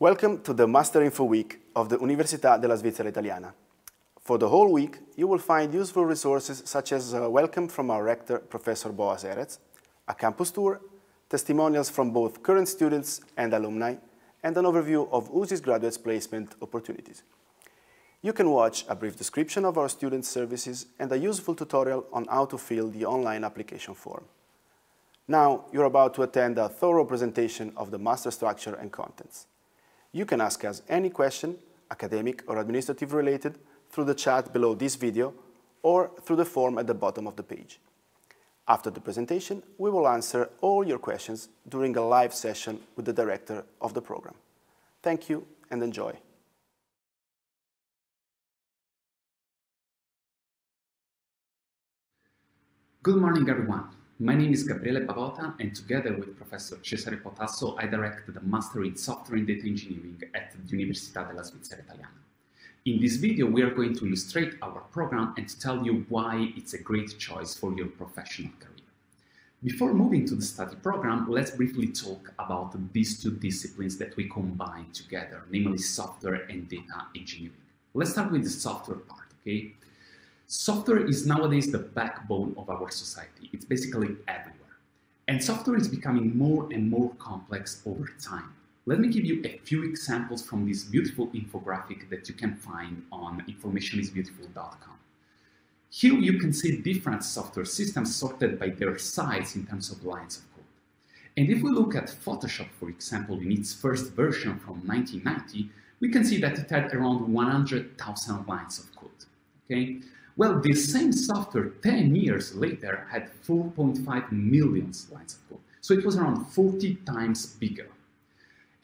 Welcome to the Master Info Week of the Università della Svizzera Italiana. For the whole week, you will find useful resources such as a welcome from our rector, Professor Boaz Erez, a campus tour, testimonials from both current students and alumni, and an overview of USI's graduates placement opportunities. You can watch a brief description of our student services and a useful tutorial on how to fill the online application form. Now, you're about to attend a thorough presentation of the master structure and contents. You can ask us any question, academic or administrative related, through the chat below this video or through the form at the bottom of the page. After the presentation, we will answer all your questions during a live session with the director of the program. Thank you and enjoy. Good morning, everyone. My name is Gabriele Bavota, and together with Professor Cesare Pautasso, I direct the Master in Software and Data Engineering at the Università della Svizzera Italiana. In this video, we are going to illustrate our program and tell you why it's a great choice for your professional career. Before moving to the study program, let's briefly talk about these two disciplines that we combine together, namely software and data engineering. Let's start with the software part, okay? Software is nowadays the backbone of our society. It's basically everywhere. And software is becoming more and more complex over time. Let me give you a few examples from this beautiful infographic that you can find on informationisbeautiful.com. Here you can see different software systems sorted by their size in terms of lines of code. And if we look at Photoshop, for example, in its first version from 1990, we can see that it had around 100,000 lines of code. Okay? Well, this same software 10 years later had 4.5 million lines of code. So it was around 40 times bigger.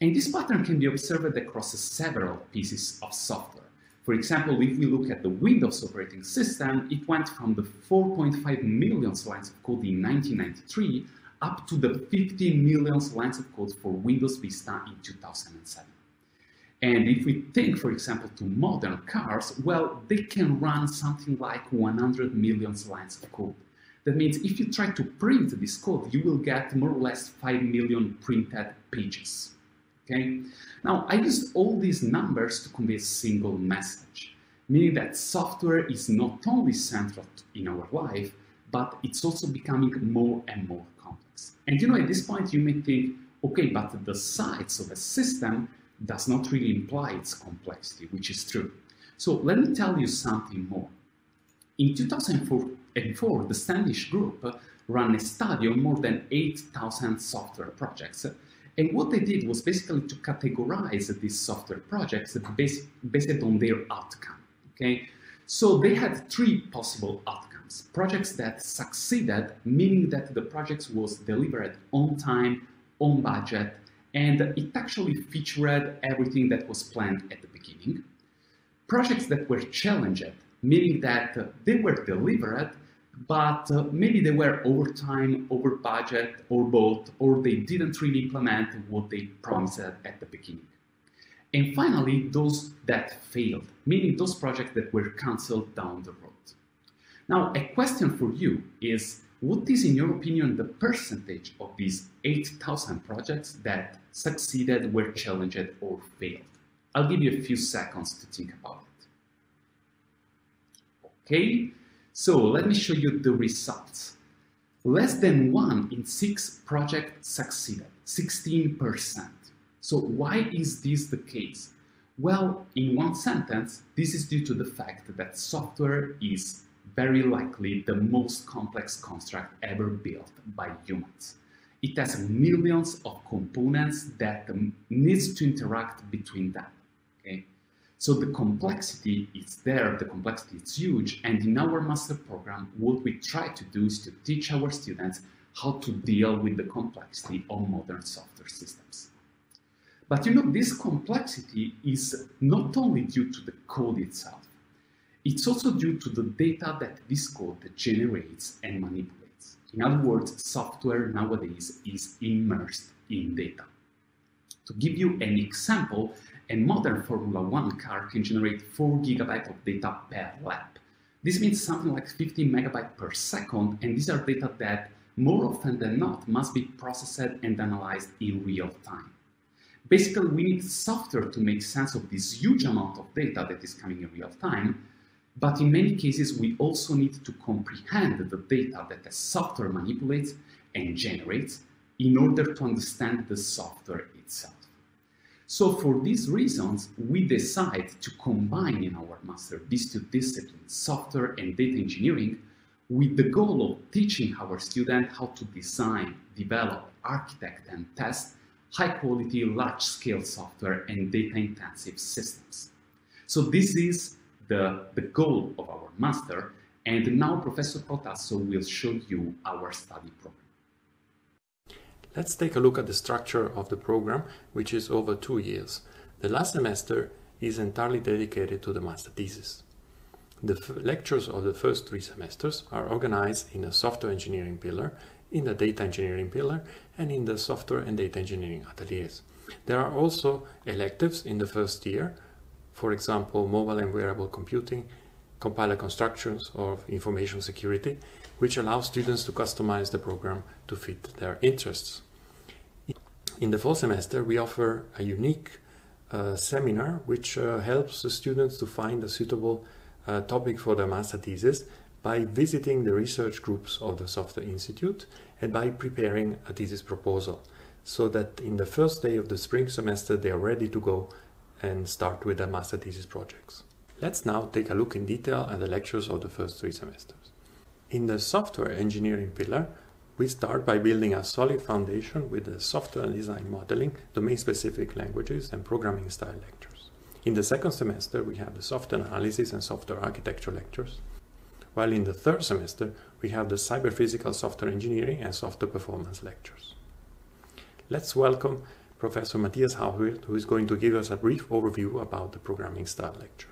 And this pattern can be observed across several pieces of software. For example, if we look at the Windows operating system, it went from the 4.5 million lines of code in 1993 up to the 50 million lines of code for Windows Vista in 2007. And if we think, for example, to modern cars, well, they can run something like 100 million lines of code. That means if you try to print this code, you will get more or less 5 million printed pages. Okay? Now, I used all these numbers to convey a single message, meaning that software is not only central in our life, but it's also becoming more and more complex. And you know, at this point, you may think, okay, but the size of a system does not really imply its complexity, which is true. So let me tell you something more. In 2004, the Standish Group ran a study on more than 8,000 software projects and what they did was basically to categorize these software projects based, based on their outcome. Okay, so they had three possible outcomes: projects that succeeded, meaning that the project was delivered on time, on budget, and it actually featured everything that was planned at the beginning. Projects that were challenged, meaning that they were delivered but uh, maybe they were over time, over budget, or both, or they didn't really implement what they promised at the beginning. And finally, those that failed, meaning those projects that were cancelled down the road. Now, a question for you is, what is, in your opinion, the percentage of these 8,000 projects that succeeded, were challenged, or failed? I'll give you a few seconds to think about it. Okay, so let me show you the results. Less than one in six projects succeeded, 16%. So why is this the case? Well, in one sentence, this is due to the fact that software is very likely the most complex construct ever built by humans. It has millions of components that needs to interact between them. Okay? So the complexity is there, the complexity is huge, and in our master program, what we try to do is to teach our students how to deal with the complexity of modern software systems. But you know, this complexity is not only due to the code itself, it's also due to the data that this code generates and manipulates. In other words, software nowadays is immersed in data. To give you an example, a modern Formula One car can generate 4 gigabytes of data per lap. This means something like 50 megabytes per second, and these are data that more often than not must be processed and analyzed in real time. Basically, we need software to make sense of this huge amount of data that is coming in real time. But in many cases, we also need to comprehend the data that the software manipulates and generates in order to understand the software itself. So for these reasons, we decide to combine in our master these two disciplines, software and data engineering, with the goal of teaching our students how to design, develop, architect, and test high-quality, large-scale software and data-intensive systems. So this is the, the goal of our master, and now Professor Pautasso will show you our study program. Let's take a look at the structure of the program, which is over two years. The last semester is entirely dedicated to the master thesis. The lectures of the first three semesters are organized in a software engineering pillar, in the data engineering pillar, and in the software and data engineering ateliers. There are also electives in the first year, for example, mobile and wearable computing, compiler constructions, or information security, which allows students to customize the program to fit their interests. In the fall semester, we offer a unique uh, seminar which uh, helps the students to find a suitable uh, topic for their master thesis by visiting the research groups of the Software Institute and by preparing a thesis proposal so that in the first day of the spring semester they are ready to go and start with their master thesis projects. Let's now take a look in detail at the lectures of the first three semesters. In the software engineering pillar, we start by building a solid foundation with the software design modeling, domain-specific languages, and programming style lectures. In the second semester, we have the software analysis and software architecture lectures, while in the third semester, we have the cyber-physical software engineering and software performance lectures. Let's welcome Professor Matthias Hauswirth, who is going to give us a brief overview about the programming style lecture.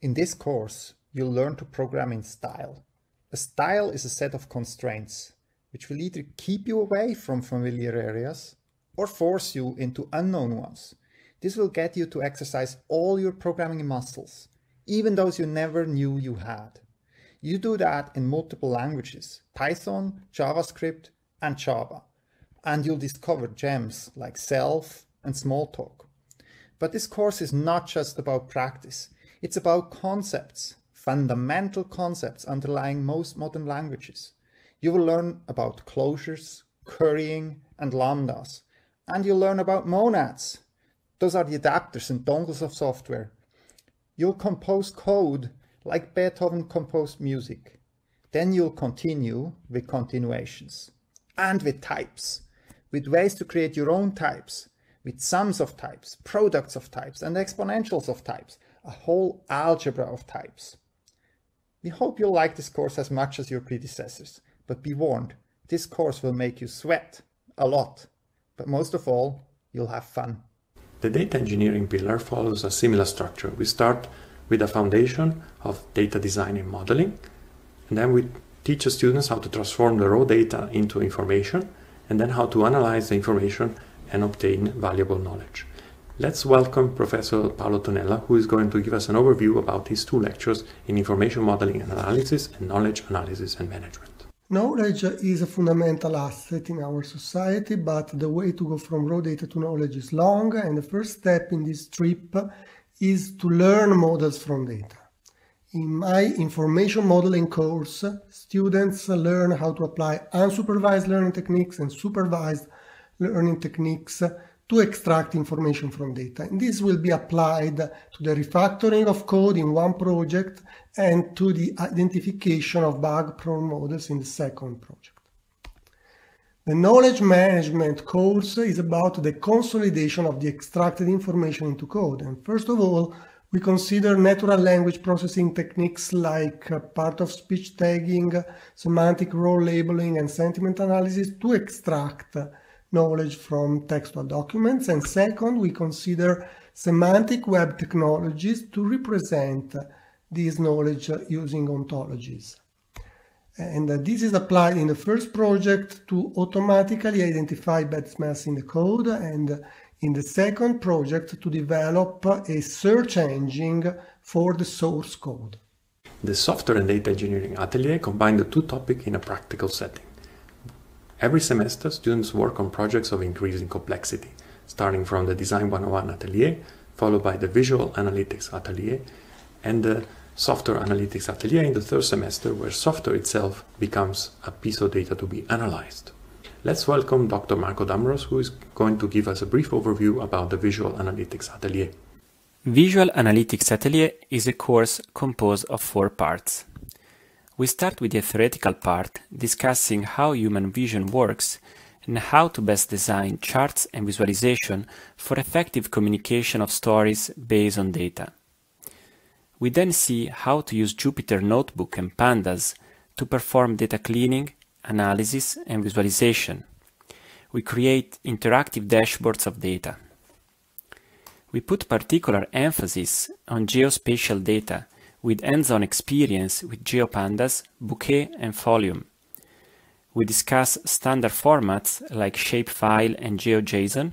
In this course, you'll learn to program in style. A style is a set of constraints which will either keep you away from familiar areas or force you into unknown ones. This will get you to exercise all your programming muscles, even those you never knew you had. You do that in multiple languages, Python, JavaScript, and Java, and you'll discover gems like self and Smalltalk. But this course is not just about practice, it's about concepts, fundamental concepts underlying most modern languages. You will learn about closures, currying, and lambdas. And you'll learn about monads. Those are the adapters and dongles of software. You'll compose code like Beethoven composed music. Then you'll continue with continuations and with types, with ways to create your own types, with sums of types, products of types, and exponentials of types, a whole algebra of types. We hope you'll like this course as much as your predecessors. But be warned, this course will make you sweat a lot. But most of all, you'll have fun. The data engineering pillar follows a similar structure. We start with a foundation of data design and modeling, and then we teach the students how to transform the raw data into information, and then how to analyze the information and obtain valuable knowledge. Let's welcome Professor Paolo Tonella, who is going to give us an overview about his two lectures in information modeling and analysis and knowledge analysis and management. Knowledge is a fundamental asset in our society, but the way to go from raw data to knowledge is long, and the first step in this trip is to learn models from data. In my information modeling course, students learn how to apply unsupervised learning techniques and supervised learning techniques to extract information from data. And this will be applied to the refactoring of code in one project and to the identification of bug-prone models in the second project. The knowledge management course is about the consolidation of the extracted information into code. And first of all, we consider natural language processing techniques like uh, part of speech tagging, semantic role labeling, and sentiment analysis to extract knowledge from textual documents. And second, we consider semantic web technologies to represent this knowledge using ontologies. And this is applied in the first project to automatically identify bad smells in the code and in the second project to develop a search engine for the source code. The software and data engineering atelier combine the two topics in a practical setting. Every semester, students work on projects of increasing complexity. starting from the Design 101 Atelier, followed by the Visual Analytics Atelier, and the Software Analytics Atelier in the third semester, where software itself becomes a piece of data to be analyzed. Let's welcome Dr. Marco D'Ambros, who is going to give us a brief overview about the Visual Analytics Atelier. Visual Analytics Atelier is a course composed of four parts. We start with the theoretical part, discussing how human vision works and how to best design charts and visualization for effective communication of stories based on data. We then see how to use Jupyter Notebook and Pandas to perform data cleaning, analysis, and visualization. We create interactive dashboards of data. We put particular emphasis on geospatial data with hands-on experience with GeoPandas, Bokeh, and Folium. We discuss standard formats like Shapefile and GeoJSON,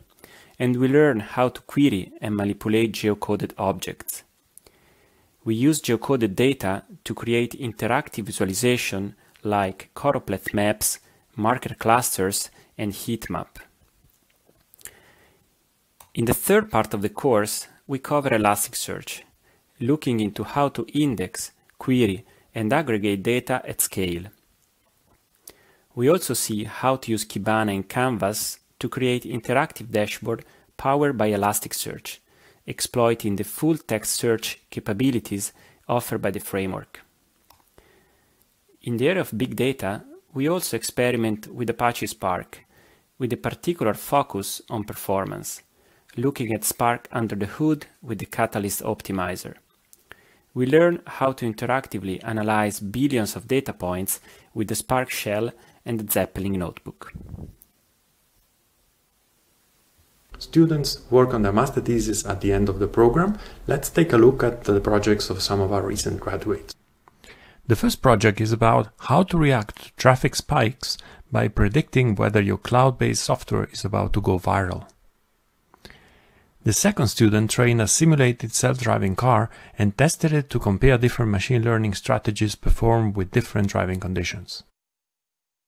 and we learn how to query and manipulate geocoded objects. We use geocoded data to create interactive visualization like choropleth maps, marker clusters, and heat map. In the third part of the course, we cover Elasticsearch, looking into how to index, query, and aggregate data at scale. We also see how to use Kibana and Canvas to create interactive dashboard powered by Elasticsearch, exploiting the full text search capabilities offered by the framework. In the area of big data, we also experiment with Apache Spark, with a particular focus on performance, looking at Spark under the hood with the Catalyst Optimizer we learn how to interactively analyze billions of data points with the Spark shell and the Zeppelin notebook. Students work on their master thesis at the end of the program. Let's take a look at the projects of some of our recent graduates. The first project is about how to react to traffic spikes by predicting whether your cloud-based software is about to go viral. The second student trained a simulated self-driving car and tested it to compare different machine learning strategies performed with different driving conditions.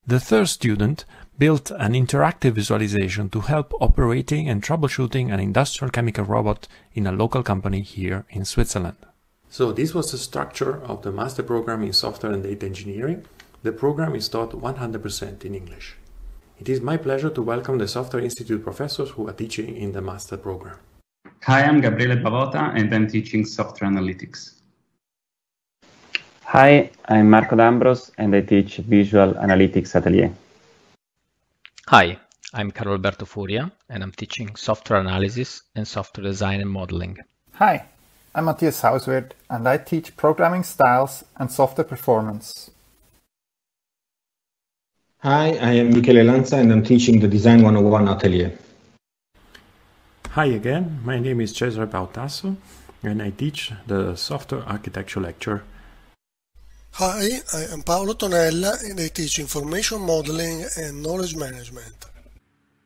The third student built an interactive visualization to help operating and troubleshooting an industrial chemical robot in a local company here in Switzerland. So this was the structure of the master program in software and data engineering. The program is taught 100% in English. It is my pleasure to welcome the Software Institute professors who are teaching in the master program. Hi, I'm Gabriele Bavota and I'm teaching software analytics. Hi, I'm Marco D'Ambros and I teach Visual Analytics Atelier. Hi, I'm Carlo Alberto Furia and I'm teaching software analysis and software design and modeling. Hi, I'm Matthias Hauswirth and I teach programming styles and software performance. Hi, I am Michele Lanza and I'm teaching the Design 101 Atelier. Hi again, my name is Cesare Pautasso and I teach the software architecture lecture. Hi, I am Paolo Tonella and I teach information modeling and knowledge management.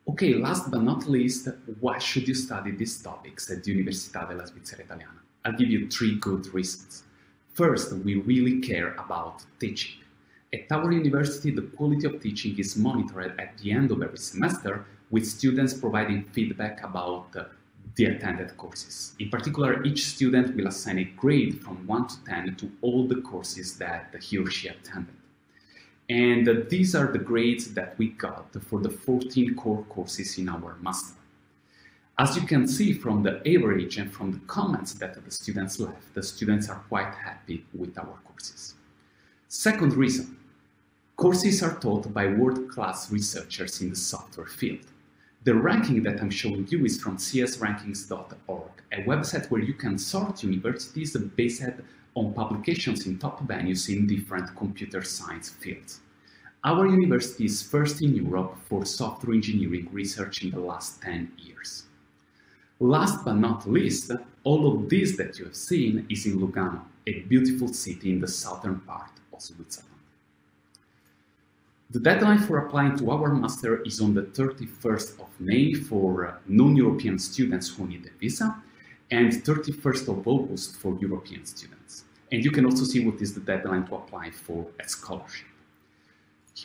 Okay, last but not least, why should you study these topics at the Università della Svizzera Italiana? I'll give you three good reasons. First, we really care about teaching. At our university, the quality of teaching is monitored at the end of every semester with students providing feedback about uh, the attended courses. In particular, each student will assign a grade from 1 to 10 to all the courses that he or she attended. And uh, these are the grades that we got for the 14 core courses in our master. As you can see from the average and from the comments that the students left, the students are quite happy with our courses. Second reason, Courses are taught by world-class researchers in the software field. The ranking that I'm showing you is from csrankings.org, a website where you can sort universities based on publications in top venues in different computer science fields. Our university is first in Europe for software engineering research in the last 10 years. Last but not least, all of this that you have seen is in Lugano, a beautiful city in the southern part of Switzerland. The deadline for applying to our master is on the 31st of May for uh, non-European students who need a visa and 31st of August for European students. And you can also see what is the deadline to apply for a scholarship.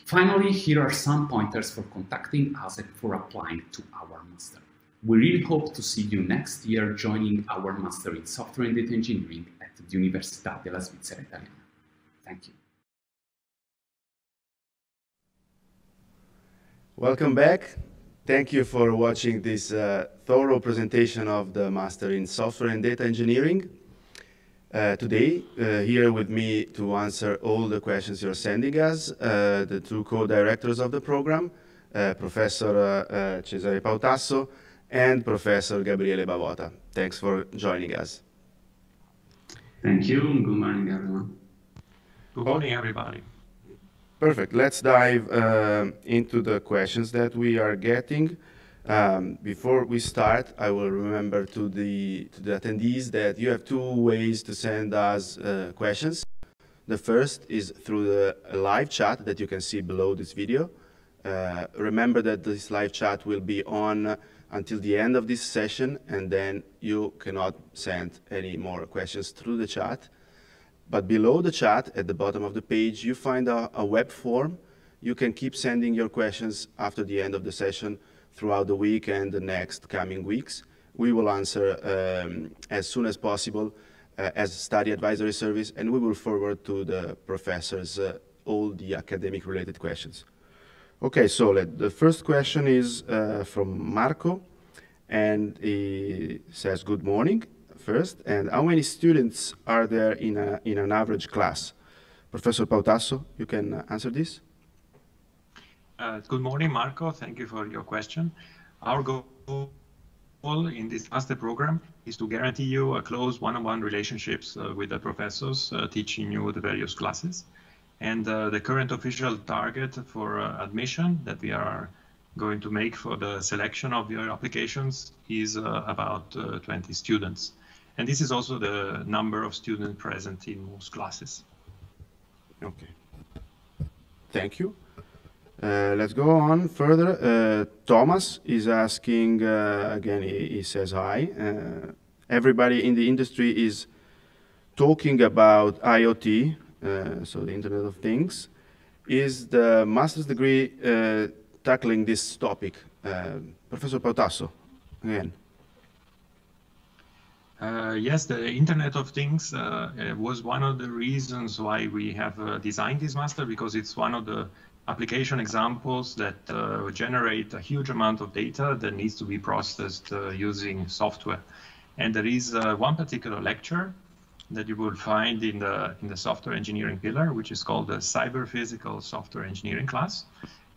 Finally, here are some pointers for contacting us and for applying to our master. We really hope to see you next year joining our Master in Software and Data Engineering at the Università della Svizzera Italiana. Thank you. Welcome back. Thank you for watching this uh, thorough presentation of the Master in Software and Data Engineering. Uh, today, uh, here with me to answer all the questions you're sending us, uh, the two co-directors of the program, uh, Professor uh, Cesare Pautasso and Professor Gabriele Bavota. Thanks for joining us. Thank you. Good morning, everyone. Good morning, everybody. Perfect. Let's dive uh, into the questions that we are getting. Um, before we start, I will remember to the, to the attendees that you have two ways to send us uh, questions. The first is through the live chat that you can see below this video. Uh, remember that this live chat will be on until the end of this session, and then you cannot send any more questions through the chat. But below the chat, at the bottom of the page, you find a, a, web form. You can keep sending your questions after the end of the session throughout the week and the next coming weeks. We will answer um, as soon as possible uh, as study advisory service, and we will forward to the professors uh, all the academic related questions. Okay, so let, the first question is uh, from Marco, and he says, good morning first, and how many students are there in, a, in an average class? Professor Pautasso, you can uh, answer this. Uh, good morning, Marco. Thank you for your question. Our goal in this master program is to guarantee you a close one-on-one -on -one relationships uh, with the professors uh, teaching you the various classes. And uh, the current official target for uh, admission that we are going to make for the selection of your applications is about 20 students. And this is also the number of students present in most classes. Okay. Thank you. Uh, let's go on further. Uh, Thomas is asking, uh, again, he, he, says hi. Uh, everybody in the industry is talking about IoT, uh, so the Internet of Things. Is the master's degree uh, tackling this topic? Professor Pautasso, again. Uh, yes, the Internet of Things uh, was one of the reasons why we have uh, designed this master because it's one of the application examples that uh, generate a huge amount of data that needs to be processed uh, using software. And there is uh, one particular lecture that you will find in the in the software engineering pillar, which is called the cyber physical software engineering class.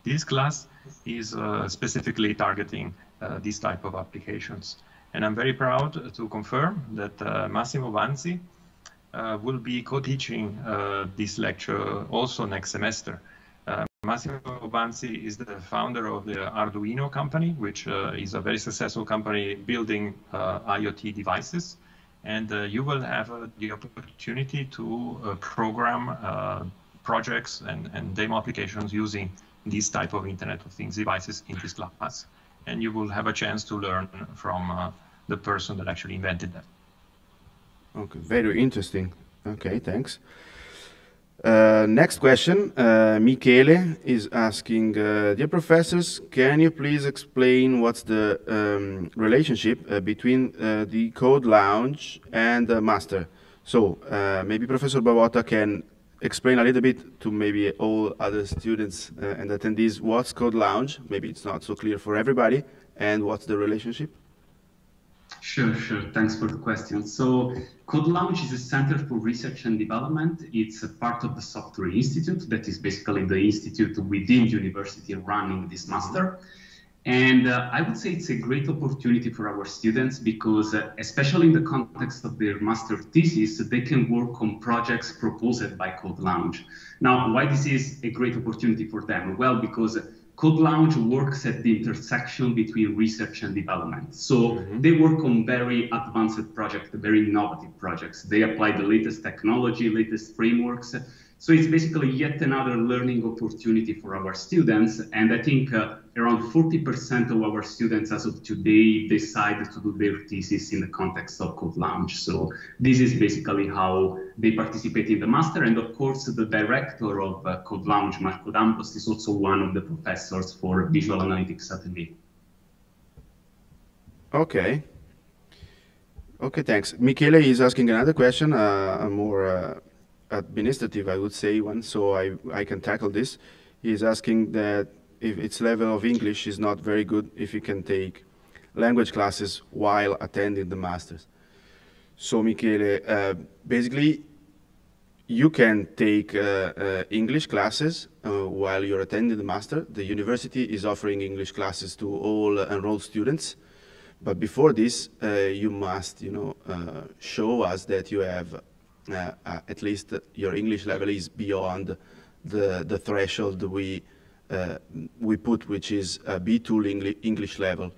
This class is specifically targeting these type of applications. And I'm very proud to confirm that uh, Massimo Banzi uh, will be co-teaching uh, this lecture also next semester. Massimo Banzi is the founder of the Arduino company, which uh, is a very successful company building uh, IoT devices. And uh, you will have uh, the opportunity to uh, program uh, projects and, and demo applications using these type of Internet of Things devices in this class. And you will have a chance to learn from the person that actually invented them. Okay, very interesting. Okay, thanks. Uh, next question, uh, Michele is asking, uh, dear professors, can you please explain what's the um, relationship uh, between uh, the code lounge and the master? So maybe Professor Bavota can explain a little bit to maybe all other students and attendees what's code lounge. Maybe it's not so clear for everybody and what's the relationship? Sure, sure. Thanks for the question. So Code Lounge is a center for research and development. It's a part of the Software Institute that is basically the institute within university running this master. And uh, I would say it's a great opportunity for our students because, uh, especially in the context of their master thesis, they can work on projects proposed by Code Lounge. Now, why this is a great opportunity for them? Well, because Code Lounge works at the intersection between research and development. So mm-hmm. they work on very advanced projects, very innovative projects. They apply the latest technology, latest frameworks. So it's basically yet another learning opportunity for our students. And I think uh, around 40% of our students as of today decide to do their thesis in the context of Code Lounge. So this is basically how they participate in the master. And of course, the director of uh, Code Lounge, Marco D'Ambros, is also one of the professors for visual analytics at MBA. Okay. Okay, thanks. Michele is asking another question, uh, a more uh, administrative, I would say, one, so I, I can tackle this. He's asking that if its level of English is not very good, if you can take language classes while attending the masters. So, Michele, uh, basically, you can take uh, uh, English classes uh, while you're attending the master. The university is offering English classes to all enrolled students. But before this, uh, you must, you know, uh, show us that you have at least your English level is beyond the the threshold we we put, which is a B2 English level.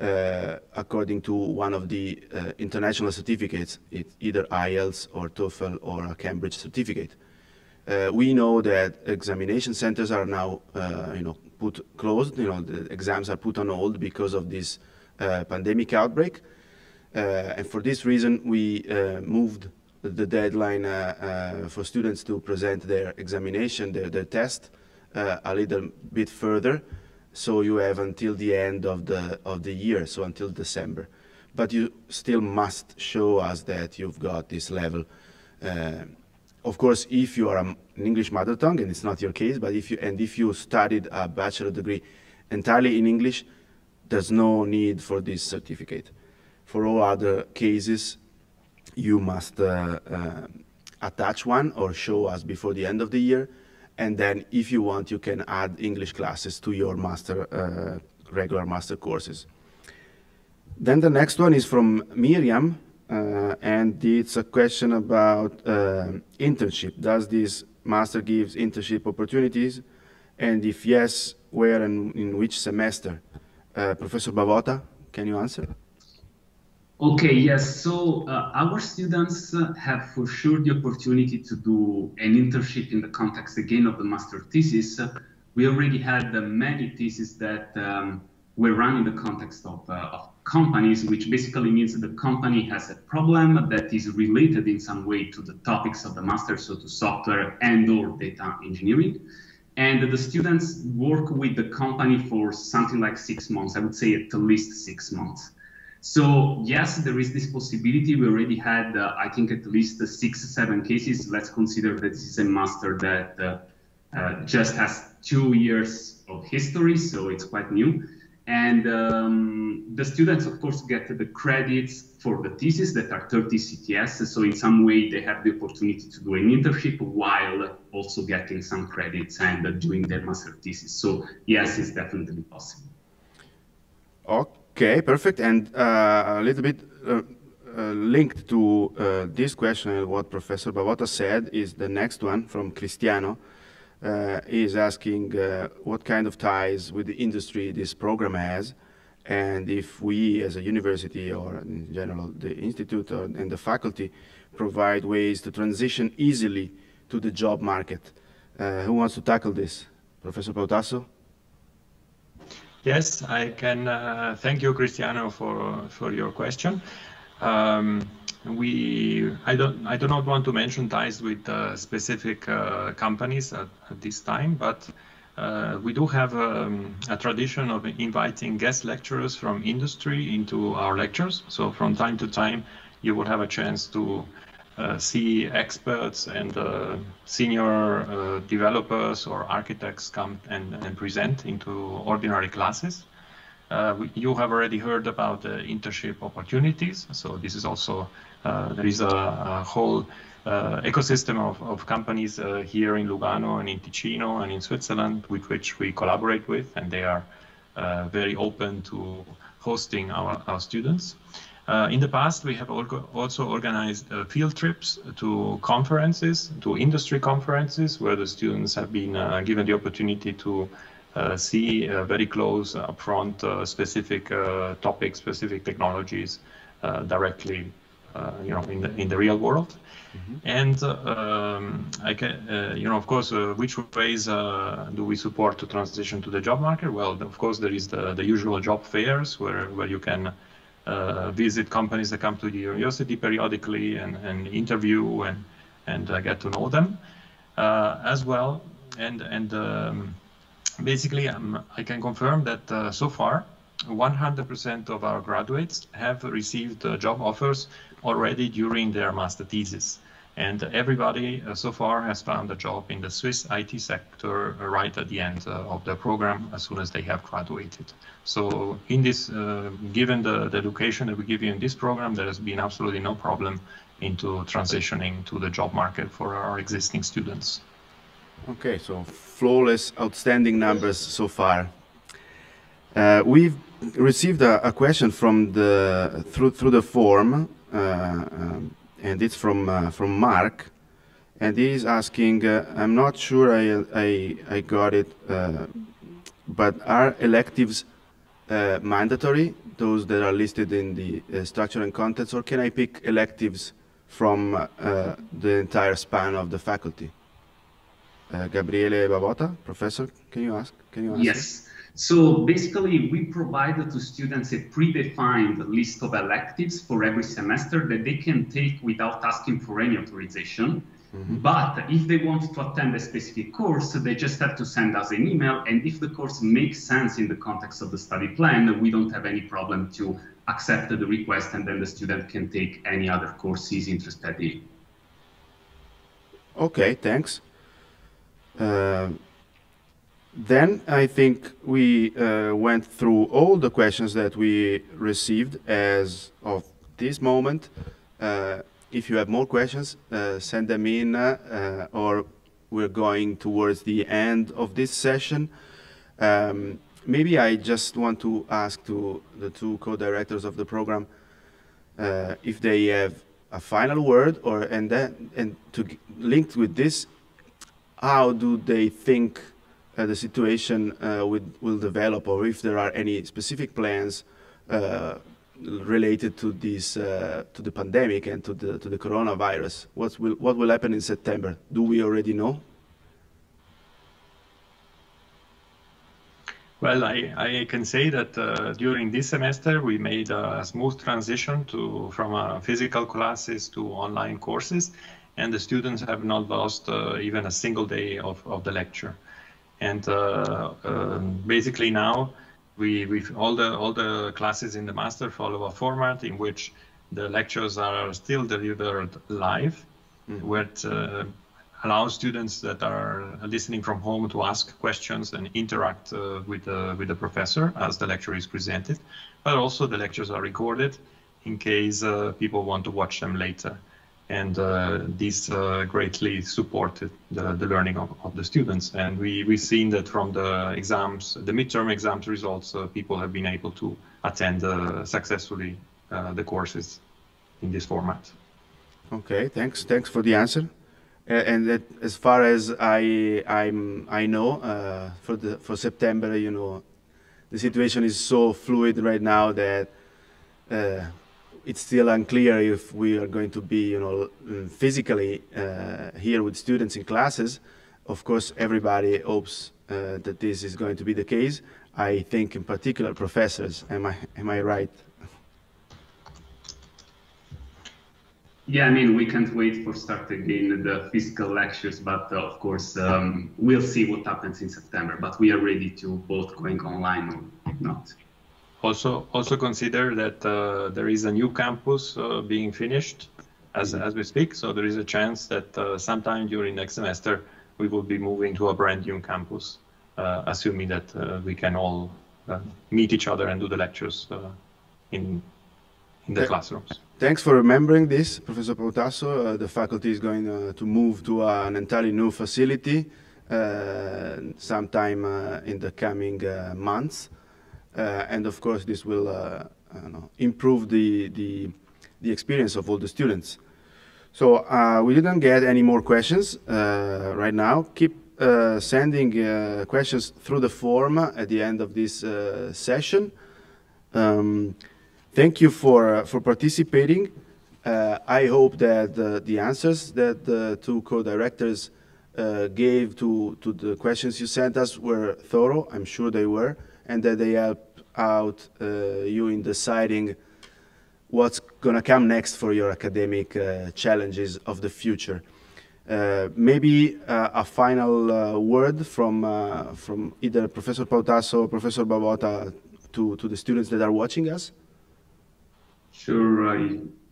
Uh, according to one of the uh, international certificates, it's either IELTS or TOEFL or a Cambridge certificate. Uh, we know that examination centers are now, you know, put closed. You know, the exams are put on hold because of this uh, pandemic outbreak. Uh, and for this reason, we uh, moved the deadline for students to present their examination, their, their test, a little bit further. So you have until the end of the, of the year, so until December. But you still must show us that you've got this level. Uh, of course, if you are an English mother tongue, and it's not your case, but if you, and if you studied a bachelor degree entirely in English, there's no need for this certificate. For all other cases, you must uh, uh, attach one or show us before the end of the year. And then if you want, you can add English classes to your master, uh, regular master courses. Then the next one is from Miriam, uh, and it's a question about uh, internship. Does this master gives internship opportunities? And if yes, where and in which semester? Uh, Professor Bavota, can you answer? Okay, yes. So uh, our students uh, have for sure the opportunity to do an internship in the context again of the master thesis. we already had uh, many theses that um, were run in the context of, uh, of companies, which basically means that the company has a problem that is related in some way to the topics of the master, so to software and or data engineering and the students work with the company for something like six months. I would say at least six months. So yes, there is this possibility. We already had, uh, I think, at least six, seven cases. Let's consider that this is a master that uh, uh, just has two years of history, so it's quite new. And um, the students, of course, get the credits for the thesis that are 30 CTS. So in some way, they have the opportunity to do an internship while also getting some credits and doing their master thesis. So yes, it's definitely possible. Okay, perfect. And uh, a little bit uh, uh, linked to this question and what Professor Bavota said is the next one from Cristiano is asking what kind of ties with the industry this program has, and if we as a university or in general the institute or, and the faculty provide ways to transition easily to the job market. Uh, who wants to tackle this? Professor Pautasso? Yes, I can uh, thank you, Cristiano, for, for your question. Um, we I don't I do not want to mention ties with uh, specific uh, companies at, at, this time, but uh, we do have um, a tradition of inviting guest lecturers from industry into our lectures. So from time to time, you will have a chance to uh, see experts and uh, senior uh, developers or architects come and, and present into ordinary classes. Uh, you have already heard about the internship opportunities. So this is also, there is a, a whole uh, ecosystem of, of companies uh, here in Lugano and in Ticino and in Switzerland with which we collaborate with, and they are uh, very open to hosting our, our students. Uh, in the past, we have also organized field trips to conferences, to industry conferences, where the students have been given the opportunity to uh, see uh, very close upfront uh, specific topics, specific technologies directly, you know, in the in the real world. Mm-hmm. And um, I can, you know, of course, which ways do we support to transition to the job market? Well, of course, there is the, the usual job fairs where where you can uh, visit companies that come to the university periodically and, and interview and and uh, get to know them uh, as well. And and um, basically, um, I can confirm that uh, so far 100% of our graduates have received uh, job offers already during their master thesis. And everybody uh, so far has found a job in the Swiss IT sector right at the end uh, of the program as soon as they have graduated. So in this, uh, given the, the education that we give you in this program, there has been absolutely no problem into transitioning to the job market for our existing students. Okay, so flawless, outstanding numbers so far. Uh, we've received a, a, question from the through through the form, uh, um, and it's from uh, from Mark, and he's asking. Uh, I'm not sure I I, I got it, uh, but are electives uh, mandatory? Those that are listed in the structure and contents, or can I pick electives from the entire span of the faculty? Gabriele Bavota, professor, can you ask? Can you answer? Yes. So basically, we provide to students a predefined list of electives for every semester that they can take without asking for any authorization. Mm-hmm. But if they want to attend a specific course, they just have to send us an email. And if the course makes sense in the context of the study plan, we don't have any problem to accept the request and then the student can take any other course he's interested in. Okay, thanks. Uh, then I think we uh, went through all the questions that we received as of this moment. Uh, if you have more questions, uh, send them in or we're going towards the end of this session. Um, maybe I just want to ask to the two co-directors of the program uh, if they have a final word or and then and to linked with this, how do they think uh, the situation uh, will, develop or if there are any specific plans uh, related to this to the pandemic and to the to the coronavirus? What will what will happen in september? Do we already know? Well, I, I, can say that uh, during this semester we made a smooth transition to from uh, physical classes to online courses, and the students have not lost uh, even a single day of, of the lecture. And uh, um, basically now we we all the all the classes in the master follow a format in which the lectures are still delivered live, mm. which uh, allows students that are listening from home to ask questions and interact uh, with the with the professor as the lecture is presented. But also the lectures are recorded in case uh, people want to watch them later and uh, this uh, greatly supported the, the learning of, of, the students. And we, we've seen that from the exams, the midterm exams results, uh, people have been able to attend uh, successfully uh, the courses in this format. Okay, thanks. Thanks for the answer. and that, as far as I I'm I know, uh, for the for September, you know, the situation is so fluid right now that it's still unclear if we are going to be, you know, physically uh, here with students in classes. Of course, everybody hopes uh, that this is going to be the case. I think, in particular, professors. Am I am I right? Yeah, I mean, we can't wait for start again the physical lectures, but uh, of course, um, we'll see what happens in September. But we are ready to both going online or not. Also, also consider that uh, there is a new campus uh, being finished as, mm-hmm. as we speak. So there is a chance that uh, sometime during next semester we will be moving to a brand new campus, uh, assuming that uh, we can all uh, meet each other and do the lectures in in the classrooms. Thanks for remembering this, Professor Pautasso. the faculty is going to move to an entirely new facility sometime in the coming months. Uh, and of course, this will uh, know, improve the, the, the, experience of all the students. So uh, we didn't get any more questions right now. Keep sending questions through the form at the end of this session. Um, thank you for, for participating. Uh, I hope that uh, the answers that the two co-directors uh, gave to, to the questions you sent us were thorough. I'm sure they were, and that they help out uh, you in deciding what's going to come next for your academic uh, challenges of the future. Uh, maybe uh, a final uh, word from uh, from either Professor Pautasso or Professor Bavota to, to the students that are watching us? Sure.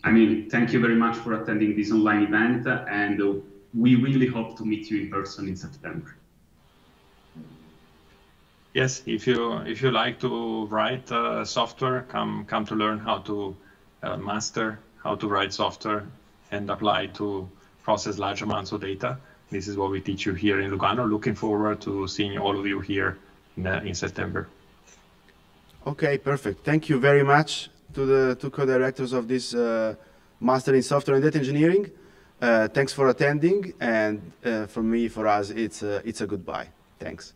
I mean, thank you very much for attending this online event, and we really hope to meet you in person in September. Yes, if you if you like to write uh, software, come come to learn how to uh, master how to write software and apply to process large amounts of data. This is what we teach you here in Lugano. Looking forward to seeing all of you here in, uh, in September. Okay, perfect. Thank you very much to the two co-directors of this uh, Master in Software and Data Engineering. Uh, thanks for attending, and uh, for me, for us, it's a, it's a goodbye. Thanks.